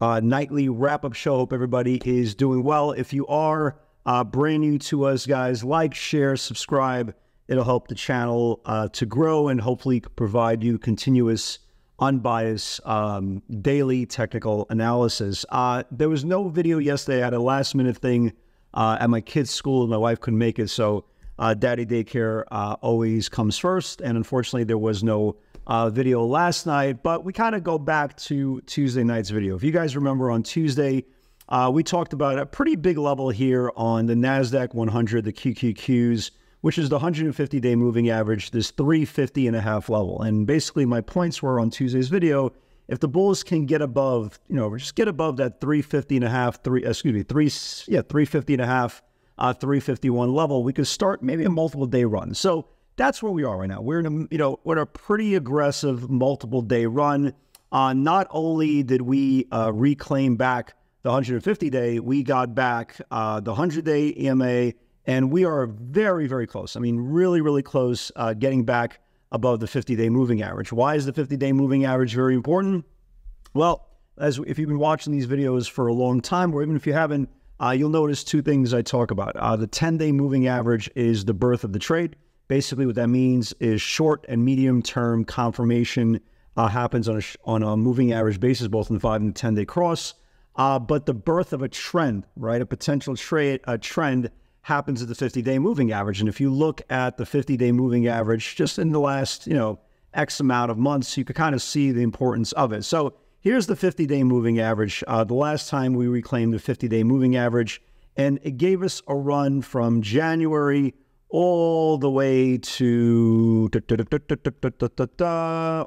uh, nightly wrap up show. Hope everybody is doing well. If you are uh, brand new to us, guys, like, share, subscribe. It'll help the channel uh, to grow and hopefully provide you continuous, unbiased, um, daily technical analysis. Uh, there was no video yesterday. I had a last minute thing uh, at my kid's school, and my wife couldn't make it. So, uh, daddy daycare always comes first. And unfortunately, there was no uh, video last night, but we kind of go back to Tuesday night's video. If you guys remember on Tuesday, uh, we talked about a pretty big level here on the NASDAQ 100, the QQQs, which is the 150 day moving average, this 350 and a half level. And basically, my points were on Tuesday's video if the bulls can get above, you know, just get above that 350 and a half, three, excuse me, three, yeah, 350 and a half, uh, 351 level, we could start maybe a multiple day run. So that's where we are right now. We're in a you know we're in a pretty aggressive multiple day run. Uh, not only did we uh, reclaim back the 150 day, we got back uh, the 100 day EMA, and we are very very close. I mean, really really close, uh, getting back above the 50 day moving average. Why is the 50 day moving average very important? Well, as if you've been watching these videos for a long time, or even if you haven't, uh, you'll notice two things I talk about. Uh, the 10 day moving average is the birth of the trade. Basically, what that means is short and medium term confirmation uh, happens on a, on a moving average basis, both in the five and the 10 day cross. Uh, but the birth of a trend, right, a potential trade, a trend happens at the 50 day moving average. And if you look at the 50 day moving average just in the last, you know, X amount of months, you could kind of see the importance of it. So here's the 50 day moving average. Uh, the last time we reclaimed the 50 day moving average, and it gave us a run from January all the way to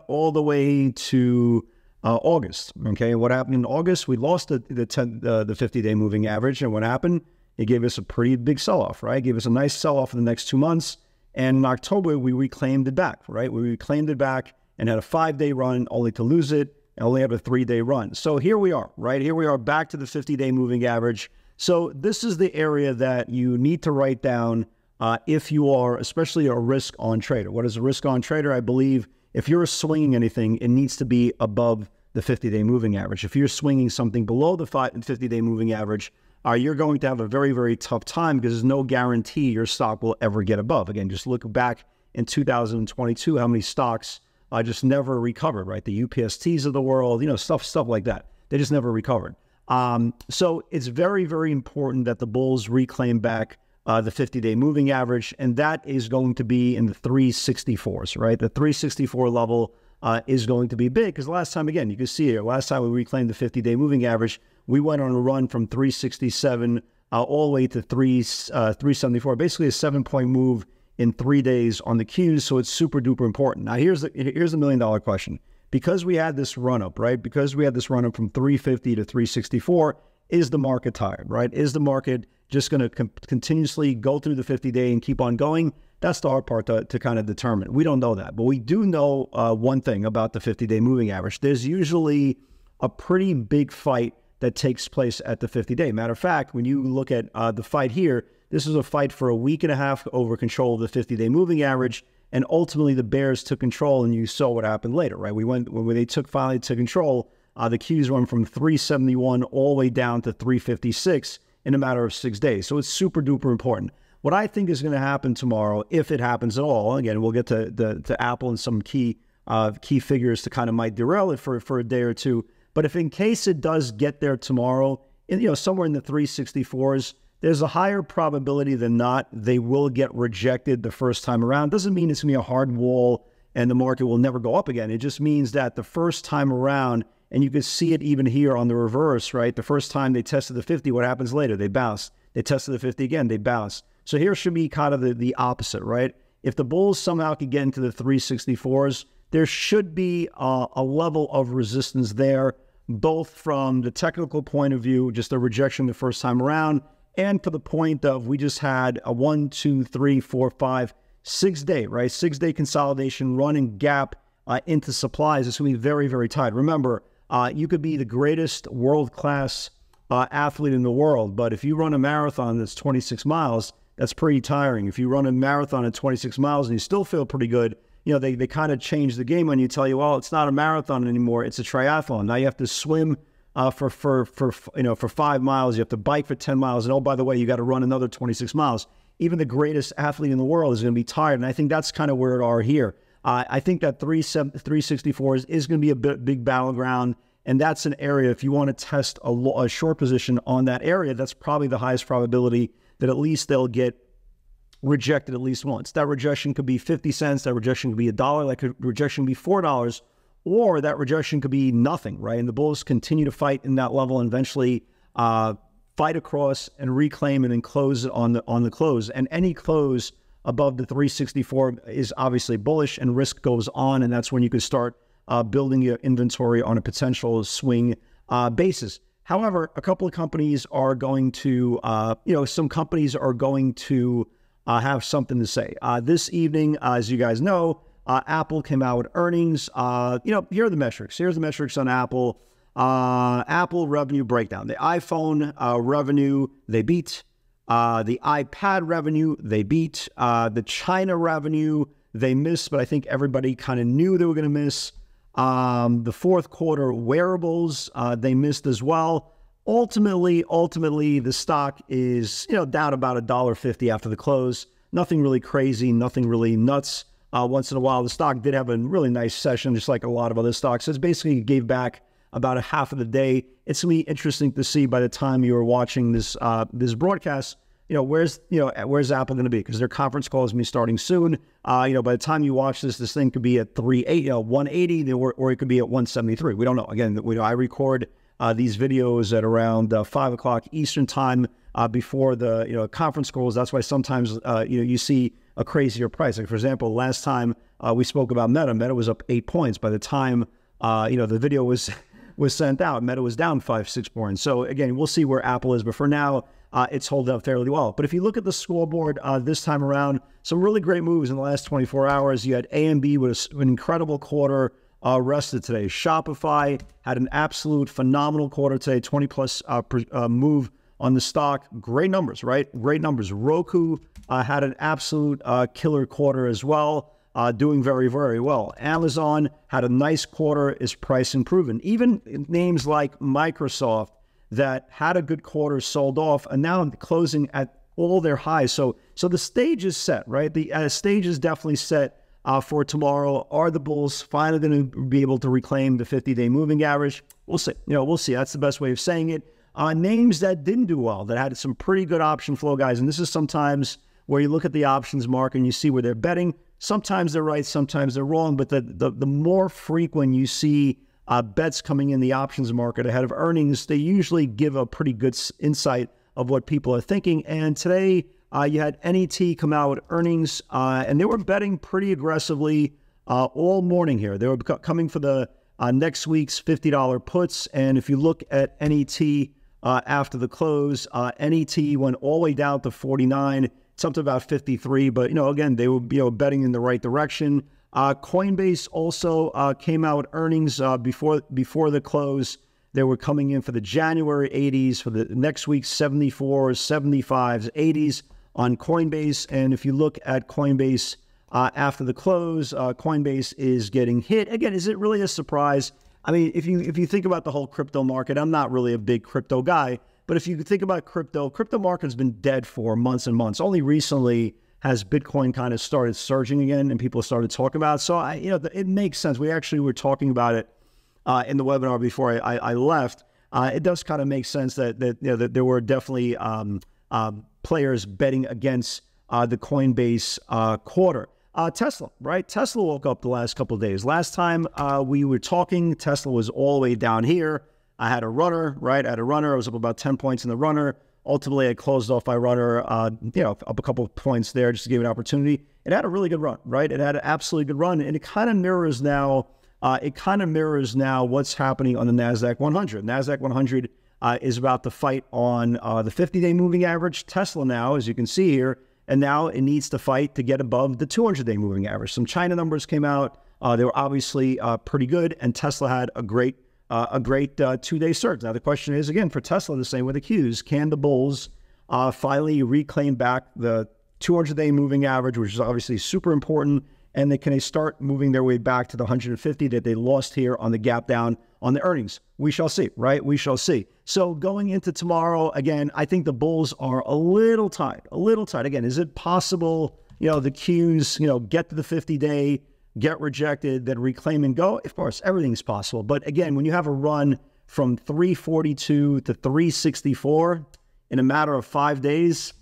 all the way to uh, August. Okay, what happened in August? We lost the the, 10, uh, the 50 day moving average, and what happened? It gave us a pretty big sell off, right? It gave us a nice sell off in the next two months. And in October, we reclaimed it back, right? We reclaimed it back and had a five day run, only to lose it, and only have a three day run. So here we are, right? Here we are back to the 50 day moving average. So this is the area that you need to write down uh, if you are, especially a risk on trader. What is a risk on trader? I believe if you're swinging anything, it needs to be above the 50 day moving average. If you're swinging something below the 50 day moving average, uh, you're going to have a very, very tough time because there's no guarantee your stock will ever get above. Again, just look back in 2022, how many stocks uh, just never recovered, right? The UPSTs of the world, you know, stuff, stuff like that. They just never recovered. Um, so it's very, very important that the bulls reclaim back uh, the 50 day moving average, and that is going to be in the 364s, right? The 364 level uh, is going to be big because last time, again, you can see here, last time we reclaimed the 50 day moving average, we went on a run from 367 uh, all the way to 3, uh, 374, basically a seven point move in three days on the Qs. So it's super duper important. Now, here's the, here's the million dollar question. Because we had this run up, right? Because we had this run up from 350 to 364, is the market tired, right? Is the market just going to com- continuously go through the 50 day and keep on going? That's the hard part to, to kind of determine. We don't know that, but we do know uh, one thing about the 50 day moving average. There's usually a pretty big fight that takes place at the 50 day. Matter of fact, when you look at uh, the fight here, this is a fight for a week and a half over control of the 50 day moving average. And ultimately, the Bears took control, and you saw what happened later, right? We went when they took finally took control. Uh, the Qs went from 371 all the way down to 356 in a matter of six days. So it's super duper important. What I think is going to happen tomorrow, if it happens at all, again, we'll get to the to Apple and some key uh, key figures to kind of might derail it for for a day or two. But if in case it does get there tomorrow, in, you know, somewhere in the 364s, there's a higher probability than not they will get rejected the first time around. Doesn't mean it's going to be a hard wall and the market will never go up again. It just means that the first time around and you can see it even here on the reverse, right? The first time they tested the 50, what happens later? They bounce. They tested the 50 again, they bounce. So here should be kind of the, the opposite, right? If the bulls somehow could get into the 364s, there should be a, a level of resistance there, both from the technical point of view, just a rejection the first time around, and to the point of we just had a one, two, three, four, five, six day, right? Six day consolidation running gap uh, into supplies. It's going to be very, very tight. Remember, uh, you could be the greatest world class uh, athlete in the world, but if you run a marathon that's 26 miles, that's pretty tiring. If you run a marathon at 26 miles and you still feel pretty good, you know, they, they kind of change the game when you tell you, well, it's not a marathon anymore, it's a triathlon. Now you have to swim uh, for, for, for, you know, for five miles, you have to bike for 10 miles, and oh, by the way, you got to run another 26 miles. Even the greatest athlete in the world is going to be tired, and I think that's kind of where it are here. Uh, I think that 3, 364 is, is going to be a bit, big battleground. And that's an area, if you want to test a, a short position on that area, that's probably the highest probability that at least they'll get rejected at least once. That rejection could be 50 cents, that rejection could be a dollar, that could, rejection could be $4, or that rejection could be nothing, right? And the Bulls continue to fight in that level and eventually uh, fight across and reclaim and then close on the on the close. And any close above the 364 is obviously bullish and risk goes on, and that's when you can start uh, building your inventory on a potential swing uh, basis. However, a couple of companies are going to, uh, you know, some companies are going to uh, have something to say. Uh, this evening, uh, as you guys know, Apple came out with earnings. you know, here are the metrics. Here's the metrics on Apple. Apple revenue breakdown. The iPhone revenue, they beat. The iPad revenue, they beat. the China revenue, they missed, but I think everybody kind of knew they were going to miss. Um, the fourth quarter wearables, uh, they missed as well. Ultimately, ultimately, the stock is you know down about a dollar fifty after the close. Nothing really crazy, nothing really nuts. Uh, once in a while, the stock did have a really nice session, just like a lot of other stocks. It's basically gave back about a half of the day. It's gonna be interesting to see by the time you are watching this uh, this broadcast you know, where's you know where's Apple going to be? Because their conference call is going to be starting soon. Uh, you know, by the time you watch this, this thing could be at three eight, you know, one eighty, or, or it could be at one seventy three. We don't know. Again, we, know I record uh, these videos at around uh, five o'clock Eastern time uh, before the you know conference calls. That's why sometimes uh, you know you see a crazier price. Like for example, last time we spoke about Meta, Meta was up eight points. By the time you know the video was was sent out, Meta was down five six points. So again, we'll see where Apple is. But for now uh, it's holding up fairly well. But if you look at the scoreboard uh, this time around, some really great moves in the last 24 hours. You had AMD with an incredible quarter uh, rested today. Shopify had an absolute phenomenal quarter today, 20 plus uh, per, uh, move on the stock. Great numbers, right? Great numbers. Roku uh, had an absolute killer quarter as well. Uh, doing very, very well. Amazon had a nice quarter, is price improving. Even names like Microsoft that had a good quarter sold off and now closing at all their highs. So so the stage is set, right? The uh, stage is definitely set uh, for tomorrow. Are the Bulls finally going to be able to reclaim the 50-day moving average? We'll see. You know, we'll see. That's the best way of saying it. Uh, names that didn't do well, that had some pretty good option flow, guys. And this is sometimes where you look at the options market and you see where they're betting. Sometimes they're right, sometimes they're wrong. But the the, the more frequent you see uh, bets coming in the options market ahead of earnings, they usually give a pretty good insight of what people are thinking. And today, uh, you had NET come out with earnings, uh, and they were betting pretty aggressively uh, all morning here. They were coming for the uh, next week's $50 puts. And if you look at NET uh, after the close, NET went all the way down to 49, something about 53. But, you know, again, they were you know, betting in the right direction. Uh, Coinbase also uh, came out earnings uh, before before the close. They were coming in for the January 80s, for the next week 74s, 75s, 80s on Coinbase. And if you look at Coinbase uh, after the close, uh, Coinbase is getting hit again. Is it really a surprise? I mean, if you if you think about the whole crypto market, I'm not really a big crypto guy, but if you think about crypto, crypto market's been dead for months and months. Only recently has Bitcoin kind of started surging again and people started talking about it. So, I, you know, it makes sense. We actually were talking about it uh, in the webinar before I, I left. Uh, it does kind of make sense that, that, you know, that there were definitely um, um, players betting against uh, the Coinbase uh, quarter. Uh, Tesla, right? Tesla woke up the last couple days. Last time uh, we were talking, Tesla was all the way down here. I had a runner, right? I had a runner. I was up about 10 points in the runner. Ultimately, I closed off my runner, uh, you know, up a couple of points there just to give it an opportunity. It had a really good run, right? It had an absolutely good run, and it kind of mirrors now. Uh, it kind of mirrors now what's happening on the Nasdaq 100. Nasdaq 100 uh, is about to fight on uh, the 50 day moving average. Tesla now, as you can see here, and now it needs to fight to get above the 200 day moving average. Some China numbers came out. Uh, they were obviously uh, pretty good, and Tesla had a great uh, a great uh, two day surge. Now the question is again for Tesla, the same with the Qs. Can the bulls finally reclaim back the 200 day moving average, which is obviously super important? And they can they start moving their way back to the 150 that they lost here on the gap down on the earnings? We shall see, right? We shall see. So going into tomorrow, again, I think the bulls are a little tight, a little tight. Again, is it possible, you know, the Qs, you know, get to the 50 day, get rejected, then reclaim and go? Of course, everything's possible. But again, when you have a run from 342 to 364 in a matter of five days,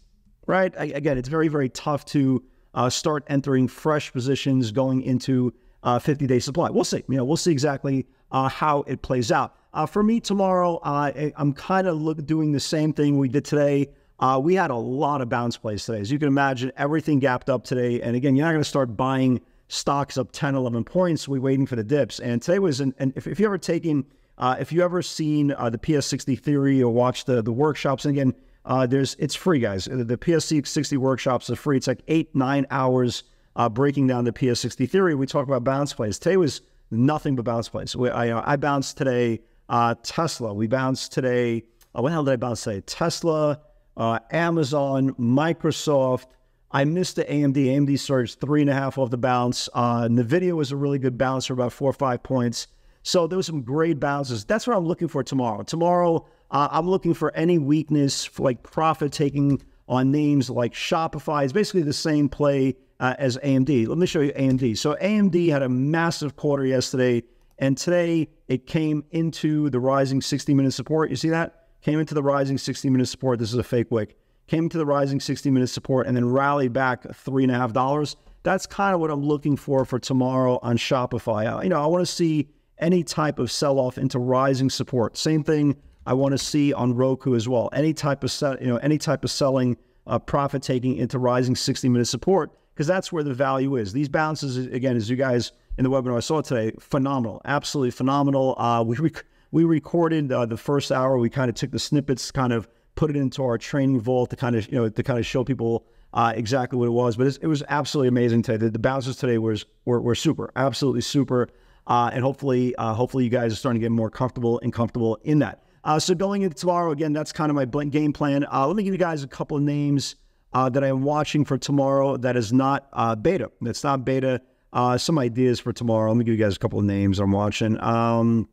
right? Again, it's very, very tough to uh, start entering fresh positions going into uh, 50 day supply. We'll see. You know, we'll see exactly uh, how it plays out. Uh, for me tomorrow, uh, I'm kind of doing the same thing we did today. Uh, we had a lot of bounce plays today. As you can imagine, everything gapped up today. And again, you're not going to start buying stocks up 10, 11 points. We're waiting for the dips. And today was, an, and if, if you ever taken, if you ever seen the PS60 theory or watched the, the workshops, and again, uh, there's it's free, guys. The PS60 workshops are free. It's like eight nine hours uh, breaking down the PS60 theory. We talk about bounce plays. Today was nothing but bounce plays. We, I, uh, I bounced today uh, Tesla. We bounced today. Uh, what the hell did I bounce today? Tesla, uh, Amazon, Microsoft. I missed the AMD. AMD surged three and a half off the bounce. Uh, Nvidia was a really good bounce for about four or five points. So there was some great bounces. That's what I'm looking for tomorrow. Tomorrow, uh, I'm looking for any weakness, for like profit taking on names like Shopify. It's basically the same play uh, as AMD. Let me show you AMD. So AMD had a massive quarter yesterday, and today it came into the rising 60 minute support. You see that? Came into the rising 60 minute support. This is a fake wick. Came to the rising 60 minute support and then rallied back three and a half dollars. That's kind of what I'm looking for for tomorrow on Shopify. I, you know, I want to see any type of sell off into rising support. Same thing I want to see on Roku as well. Any type of you know any type of selling, uh, profit taking into rising 60 minute support because that's where the value is. These bounces again, as you guys in the webinar I saw today, phenomenal, absolutely phenomenal. Uh, we rec- we recorded uh, the first hour. We kind of took the snippets, kind of put it into our training vault to kind of you know to kind of show people uh, exactly what it was. But it was absolutely amazing today. The, the bounces today was were, were super, absolutely super. Uh, and hopefully, uh, hopefully you guys are starting to get more comfortable and comfortable in that. Uh, so going into tomorrow, again, that's kind of my game plan. Uh, let me give you guys a couple of names uh, that I'm watching for tomorrow that is not uh, beta. That's not beta. Uh, some ideas for tomorrow. Let me give you guys a couple of names I'm watching. Um,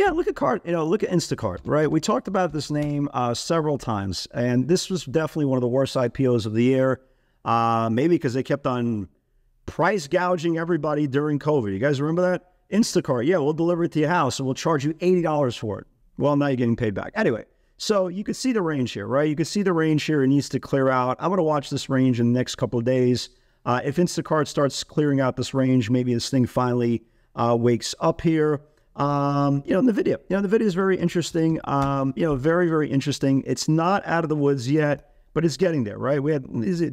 yeah, look at Cart. You know, look at Instacart. Right, we talked about this name uh, several times, and this was definitely one of the worst IPOs of the year. maybe because they kept on price gouging everybody during COVID. You guys remember that? Instacart, yeah, we'll deliver it to your house and we'll charge you $80 for it. Well, now you're getting paid back. Anyway, so you can see the range here, right? You can see the range here. It needs to clear out. I'm going to watch this range in the next couple of days. Uh, if Instacart starts clearing out this range, maybe this thing finally uh, wakes up here. Um, you know, NVIDIA, you know, the video is very interesting. Um, you know, very, very interesting. It's not out of the woods yet, but it's getting there, right? We had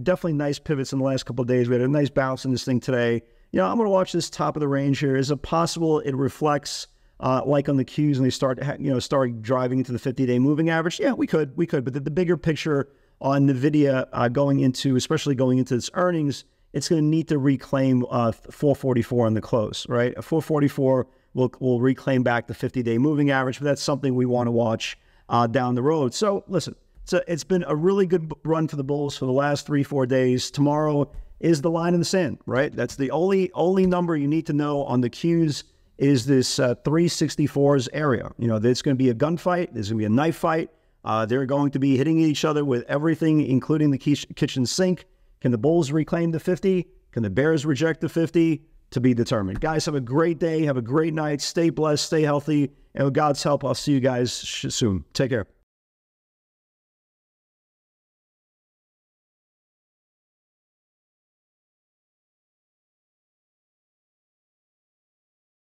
definitely nice pivots in the last couple of days. We had a nice bounce in this thing today you know, I'm going to watch this top of the range here. Is it possible it reflects uh, like on the Qs and they start, you know, start driving into the 50-day moving average? Yeah, we could, we could. But the, the bigger picture on NVIDIA uh, going into, especially going into its earnings, it's going to need to reclaim uh, 444 on the close, right? A 444 will, will reclaim back the 50-day moving average, but that's something we want to watch uh, down the road. So listen, it's, a, it's been a really good run for the Bulls for the last three, four days. Tomorrow is the line in the sand, right? That's the only only number you need to know on the Qs is this uh, 364s area. You know, there's going to be a gunfight. There's going to be a knife fight. Uh, they're going to be hitting each other with everything, including the kitchen sink. Can the Bulls reclaim the 50? Can the Bears reject the 50? To be determined. Guys, have a great day. Have a great night. Stay blessed. Stay healthy. And with God's help, I'll see you guys soon. Take care.